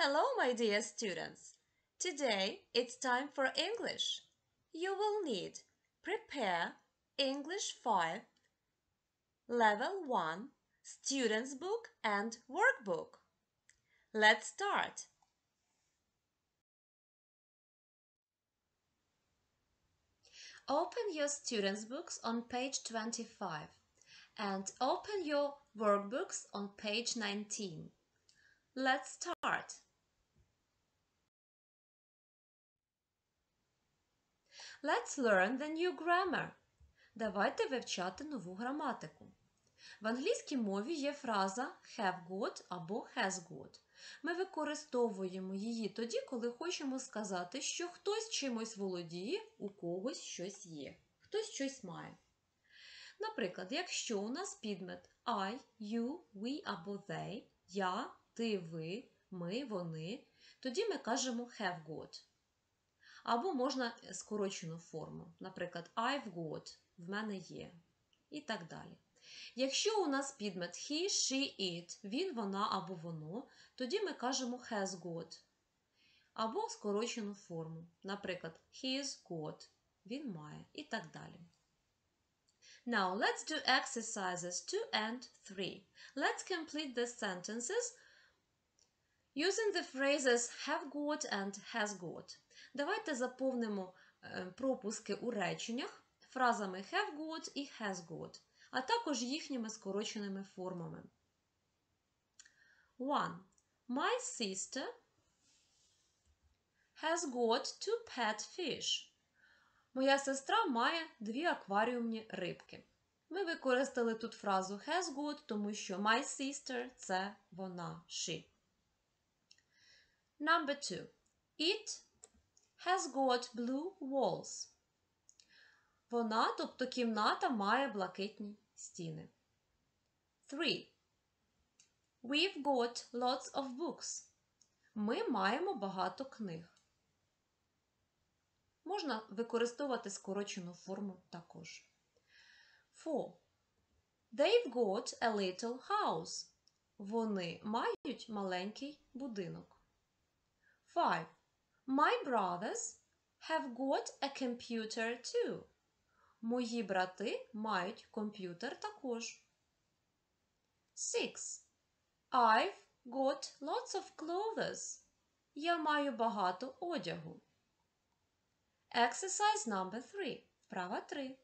Hello, my dear students. Today it's time for English. You will need prepare English 5 level 1 students book and workbook. Let's start. Open your students books on page 25 and open your workbooks on page 19. Let's start. Let's learn the new grammar. Давайте вивчати нову граматику. В англійській мові є фраза have got або has got. Ми використовуємо її тоді, коли хочемо сказати, що хтось чимось володіє, у когось щось є, хтось щось має. Наприклад, якщо у нас підмет I, you, we або they, я, ти, ви, ми, вони, тоді ми кажемо have got. Або можна скорочену форму. Наприклад, I've got, в мене є. І так далі. Якщо у нас підмет he, she, it, він, вона або воно, тоді ми кажемо has got. Або скорочену форму. Наприклад, he's got, він має і так далі. Now let's do exercises 2 and 3. Let's complete the sentences using the phrases have got and has got. Давайте заповнимо пропуски у реченнях фразами have got і has got, а також їхніми скороченими формами. 1. My sister has got two pet fish. Моя сестра має дві акваріумні рибки. Ми використали тут фразу has got, тому що my sister це вона, she. Number two. It has got blue walls. Вона, тобто кімната, має блакитні стіни. 3. We've got lots of books. Ми маємо багато книг. Можна використовувати скорочену форму також. 4. They've got a little house. Вони мають маленький будинок. 5. My brothers have got a computer too. Мої брати мають комп'ютер також. 6. I've got lots of clothes. Я маю багато одягу. Exercise number 3. Вправа 3.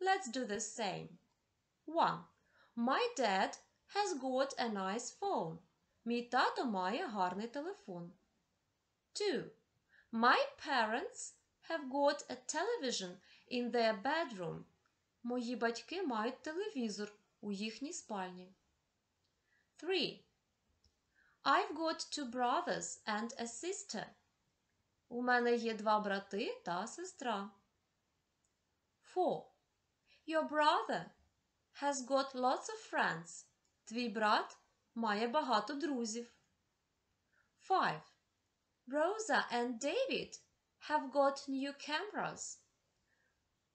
Let's do the same. 1. My dad has got a nice phone. Мій тато має гарний телефон. 2. My parents have got a television in their bedroom. Мої батьки мають телевізор у їхній спальні. 3. I've got two brothers and a sister. У мене є два брати та сестра. 4. Your brother has got lots of friends. Твій брат має багато друзів. 5. Rosa and David have got new cameras.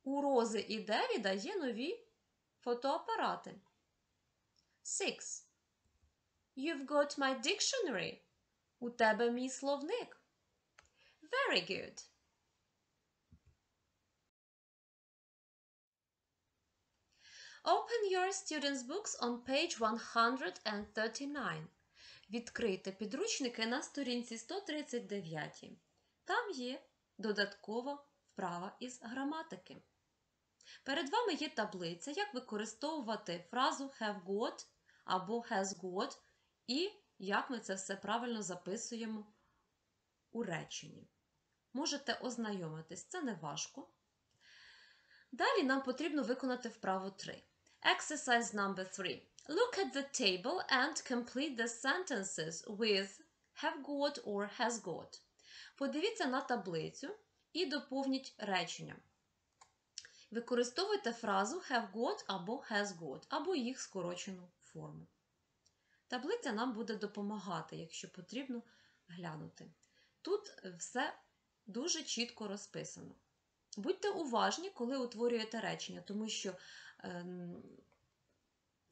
У Рози і Девіда є нові фотоапарати. 6. You've got my dictionary. У тебе мій словник. Very good. Open your students' books on page 139. Відкрийте підручники на сторінці 139. Там є додаткова вправа із граматики. Перед вами є таблиця, як використовувати фразу have got або has got, і як ми це все правильно записуємо у реченні. Можете ознайомитись, це не важко. Далі нам потрібно виконати вправу 3. Exercise number 3. Look at the table and complete the sentences with have got or has got. Подивіться на таблицю і доповніть речення. Використовуйте фразу have got або has got, або їх скорочену форму. Таблиця нам буде допомагати, якщо потрібно глянути. Тут все дуже чітко розписано. Будьте уважні, коли утворюєте речення, тому що е,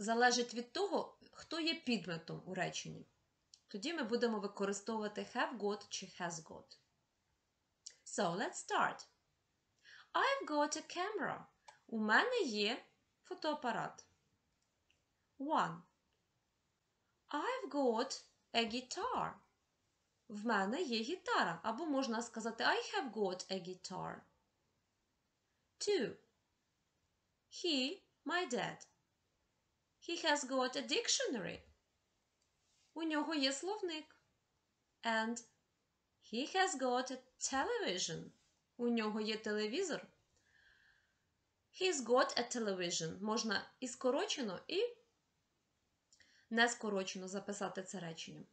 залежить від того, хто є підметом у реченні. тоді ми будемо використовувати have got чи has got. So, let's start. I've got a camera. У мене є фотоапарат. One. I've got a guitar. В мене є гітара. Або можна сказати I have got a guitar. Two. He, my dad. He has got a dictionary. У нього є словник. And he has got a television. У нього є телевізор. He's got a television. Можна і скорочено, і не скорочено записати це речення.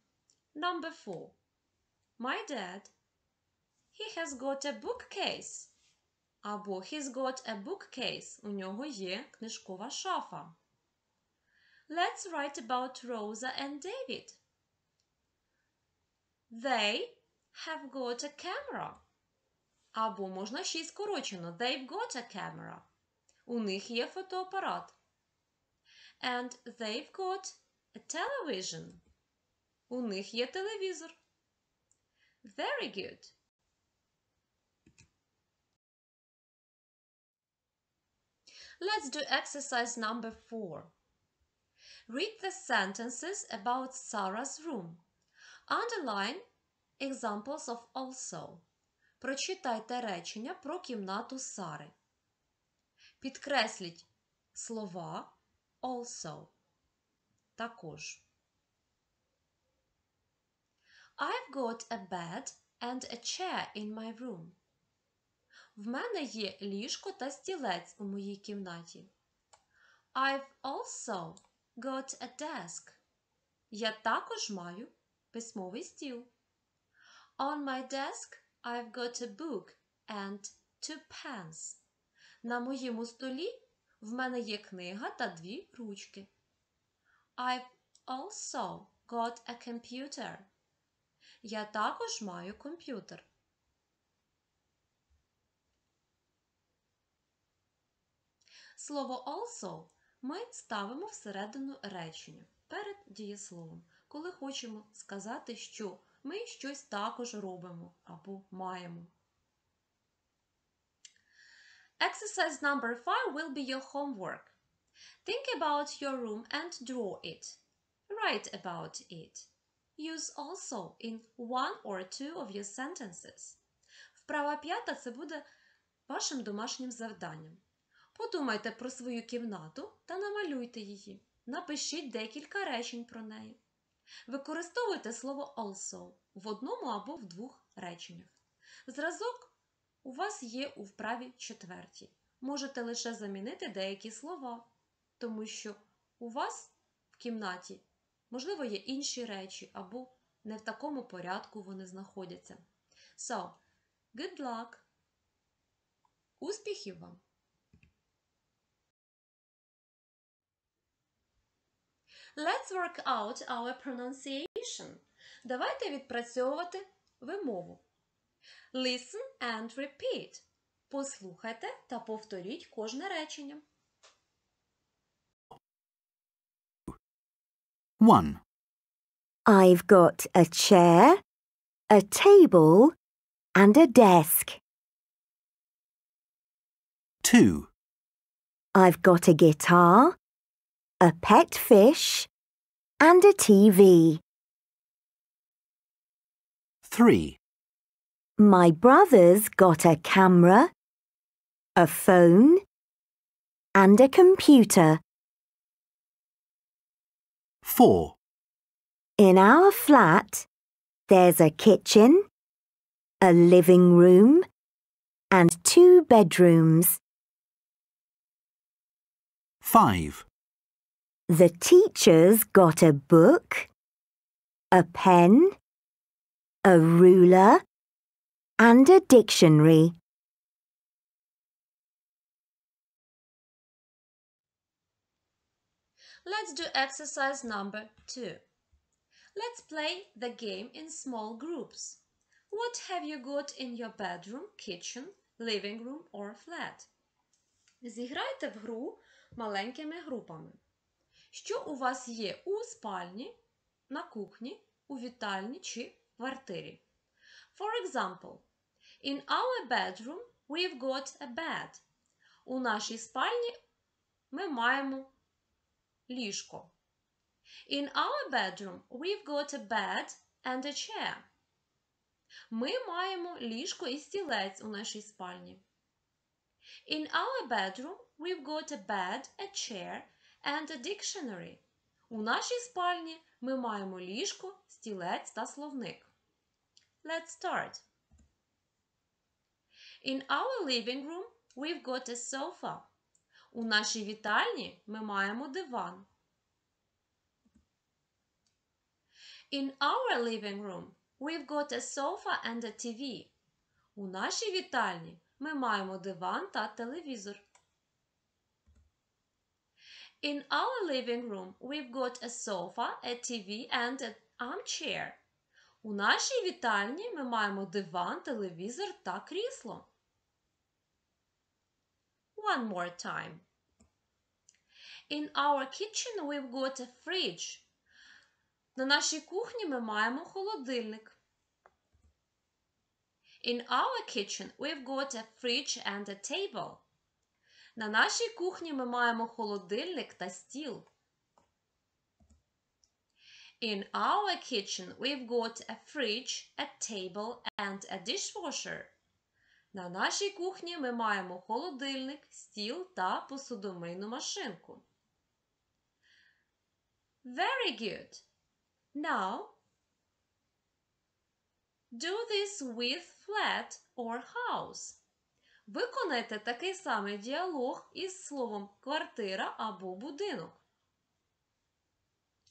Number four. My dad. He has got a bookcase. Або he's got a bookcase. У нього є книжкова шафа. Let's write about Rosa and David. They have got a camera. Або можна ще й скорочено. They've got a camera. У них є фотоапарат. And they've got a television. У них є телевізор. Very good. Let's do exercise number four. Read the sentences about Sarah's room. Underline examples of also. Прочитайте речення про кімнату Сари. Підкресліть слова also. Також. I've got a bed and a chair in my room. В мене є ліжко та стілець у моїй кімнаті. I've also got a desk. Я також маю письмовий стіл. On my desk I've got a book and two pens. На моєму столі в мене є книга та дві ручки. I've also got a computer. Я також маю комп'ютер. Слово also ми ставимо всередину речення перед дієсловом, коли хочемо сказати, що ми щось також робимо або маємо. Exercise number 5 will be your homework. Think about your room and draw it. Write about it. Use also in one or two of your sentences. Вправа п'ята це буде вашим домашнім завданням. Подумайте про свою кімнату та намалюйте її. Напишіть декілька речень про неї. Використовуйте слово also в одному або в двох реченнях. Зразок у вас є у вправі четвертій. Можете лише замінити деякі слова, тому що у вас в кімнаті, можливо, є інші речі, або не в такому порядку вони знаходяться. So, good luck! Успіхів вам! Let's work out our pronunciation. Давайте відпрацьовувати вимову. Listen and repeat. Послухайте та повторіть кожне речення. 1. I've got a chair, a table, and a desk. 2. I've got a guitar, a pet fish, and a TV. 3. My brother's got a camera, a phone, and a computer. 4. In our flat, there's a kitchen, a living room, and two bedrooms. 5. The teacher's got a book, a pen, a ruler, and a dictionary. Let's do exercise number two. Let's play the game in small groups. What have you got in your bedroom, kitchen, living room or flat? Зіграйте в гру маленькими групами. Що у вас є у спальні, на кухні у вітальні чи квартирі. For example, in our bedroom we've got a bed. У нашій спальні ми маємо ліжко. In our bedroom we've got a bed and a chair. Ми маємо ліжко і стілець у нашій спальні. In our bedroom we've got a bed, a chair and a dictionary. У нашій спальні ми маємо ліжко, стілець та словник. Let's start. In our living room we've got a sofa. У нашій вітальні ми маємо диван. In our living room we've got a sofa and a TV. У нашій вітальні ми маємо диван та телевізор. In our living room we've got a sofa, a TV and an armchair. У нашій вітальні ми маємо диван, телевізор та крісло. One more time. In our kitchen we've got a fridge. На нашій кухні ми маємо холодильник. In our kitchen we've got a fridge and a table. На нашій кухні ми маємо холодильник та стіл. In our kitchen we've got a fridge, a table and a dishwasher. На нашій кухні ми маємо холодильник, стіл та посудомийну машинку. Very good. Now, do this with flat or house. Виконайте такий самий діалог із словом квартира або будинок.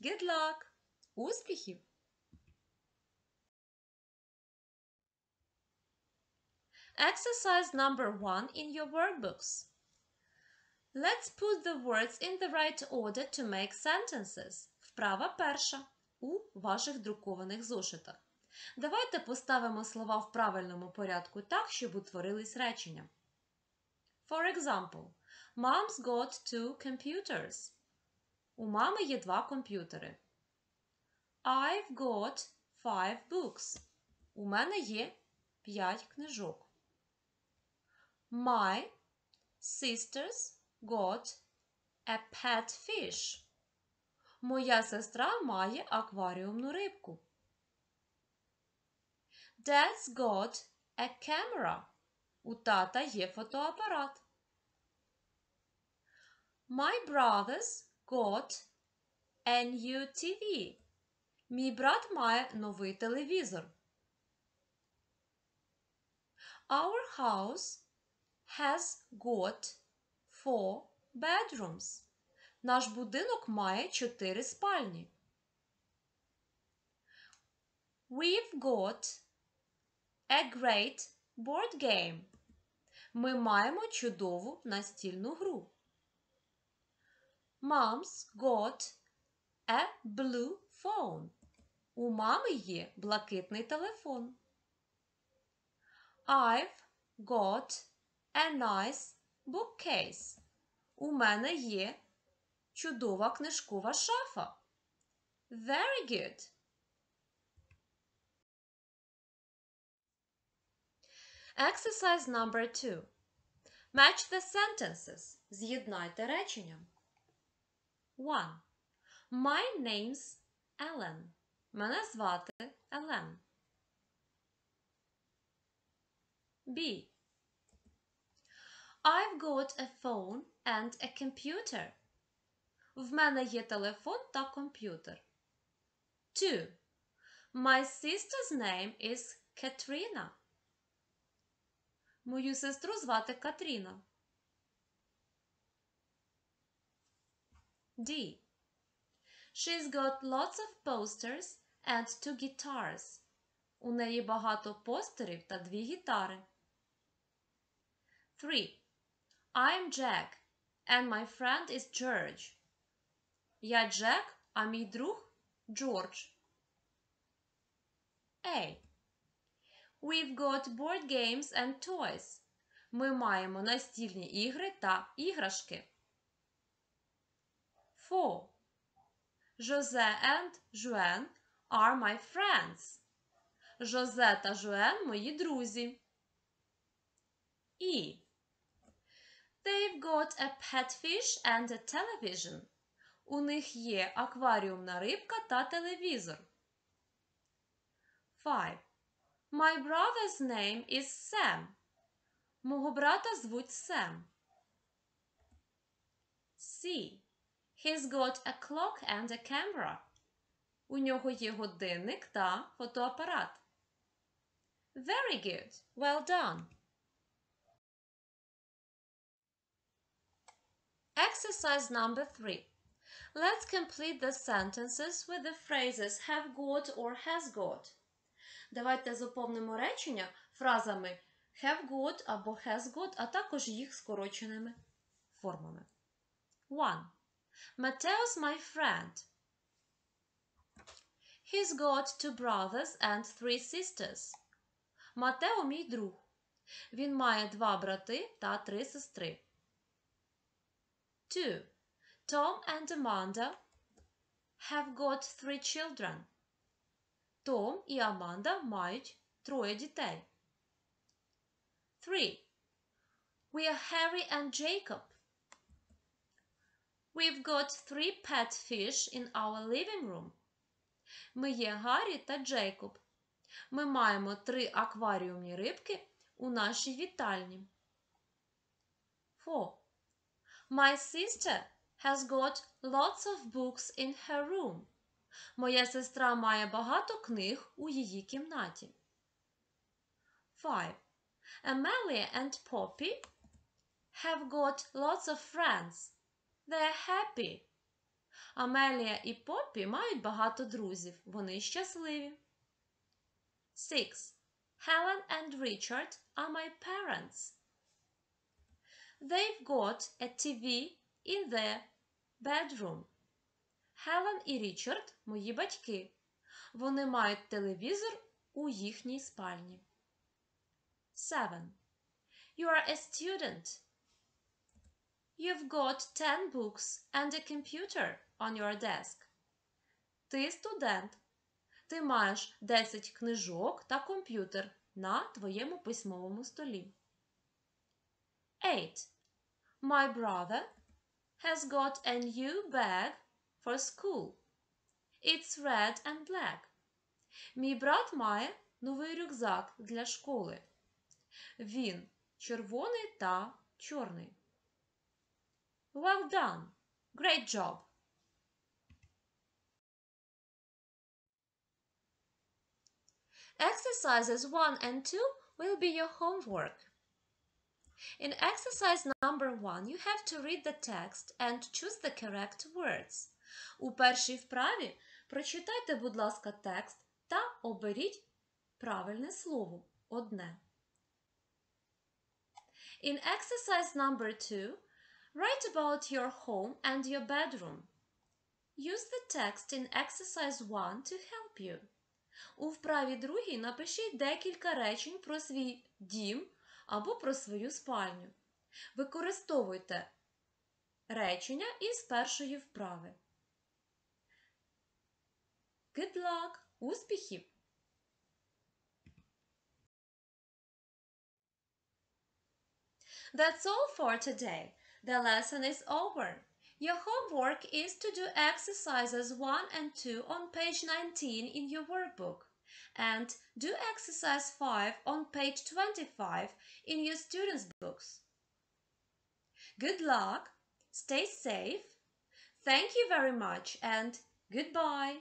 Good luck! Успіхів! Exercise number one in your workbooks. Let's put the words in the right order to make sentences. Вправа перша у ваших друкованих зошитах. Давайте поставимо слова в правильному порядку так, щоб утворились речення. For example, Mom's got two computers. У мами є два комп'ютери. I've got five books. У мене є п'ять книжок. My sisters got a pet fish. Моя сестра має акваріумну рибку. Dad's got a camera. У тата є фотоапарат. My brothers got a new TV. Мій брат має новий телевізор. Our house has got four bedrooms. Наш будинок має чотири спальні. We've got a great board game. Ми маємо чудову настільну гру. Mom's got a blue phone. У мами є блакитний телефон. I've got a nice bookcase. У мене є чудова книжкова шафа. Very good. Exercise number two. Match the sentences. З'єднайте речення. 1. My name's Ellen. Мене звати Елен. B. I've got a phone and a computer. В мене є телефон та комп'ютер. 2. My sister's name is Katrina. Мою сестру звати Катріна. D. She's got lots of posters and two guitars. У неї багато постерів та дві гітари. 3. I'm Jack and my friend is George. Я Джек, а мій друг Джордж. A. We've got board games and toys. Ми маємо настільні ігри та іграшки. 4. Jose and Joanne are my friends. Жозе та Жуен мої друзі. І. They've got a pet fish and a television. У них є акваріумна рибка та телевізор. 5. My brother's name is Sam. Мого брата звуть Сем. C. He's got a clock and a camera. У нього є годинник та фотоапарат. Very good. Well done. Exercise number three. Let's complete the sentences with the phrases have got or has got. Давайте заповнимо речення фразами have got або has got, а також їх скороченими формами. 1. Mateo's my friend. He's got two brothers and three sisters. Матео мій друг. Він має два брати та три сестри. 2. Tom and Amanda have got three children. Том і Аманда мають троє дітей. 3. We are Harry and Jacob. We've got three pet fish in our living room. Ми є Гаррі та Джейкоб. Ми маємо три акваріумні рибки у нашій вітальні. 4. My sister has got lots of books in her room. Моя сестра має багато книг у її кімнаті. 5. Amelia and Poppy have got lots of friends. They're happy. Амелія і Поппі мають багато друзів. Вони щасливі. 6. Helen and Richard are my parents. They've got a TV in their bedroom. Helen і Річард – мої батьки. Вони мають телевізор у їхній спальні. 7. You are a student. You've got 10 books and a computer on your desk. Ти студент. Ти маєш 10 книжок та комп'ютер на твоєму письмовому столі. 8. My brother has got a new bag for school. It's red and black. Мій брат має новий рюкзак для школи. Він червоний та чорний. Well done. Great job. Exercises 1 and 2 will be your homework. In exercise number 1, you have to read the text and choose the correct words. У першій вправі прочитайте, будь ласка, текст та оберіть правильне слово одне. In exercise number 2, write about your home and your bedroom. Use the text in exercise 1 to help you. У вправі другій напишіть декілька речень про свій дім або про свою спальню. Використовуйте речення із першої вправи. Good luck! Успіхів! That's all for today. The lesson is over. Your homework is to do exercises 1 and 2 on page 19 in your workbook and do exercise 5 on page 25 in your students' books. Good luck, stay safe, thank you very much, and goodbye.